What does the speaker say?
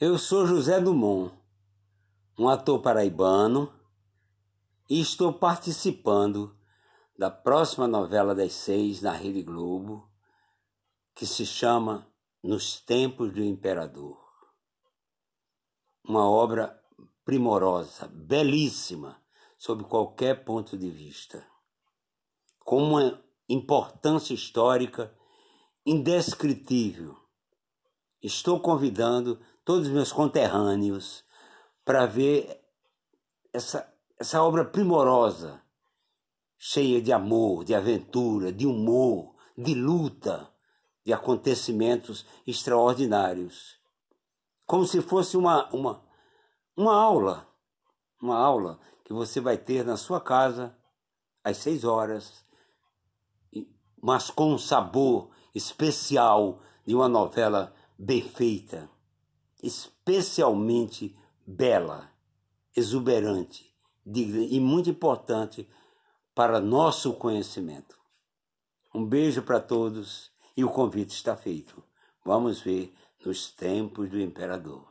Eu sou José Dumont, um ator paraibano, e estou participando da próxima novela das seis na Rede Globo, que se chama Nos Tempos do Imperador. Uma obra primorosa, belíssima, sob qualquer ponto de vista, com uma importância histórica indescritível. Estou convidando todos os meus conterrâneos para ver essa, essa obra primorosa, cheia de amor, de aventura, de humor, de luta, de acontecimentos extraordinários. Como se fosse uma, uma, uma aula, uma aula que você vai ter na sua casa às seis horas, mas com um sabor especial de uma novela bem feita especialmente bela, exuberante digna, e muito importante para nosso conhecimento. Um beijo para todos e o convite está feito. Vamos ver nos tempos do imperador.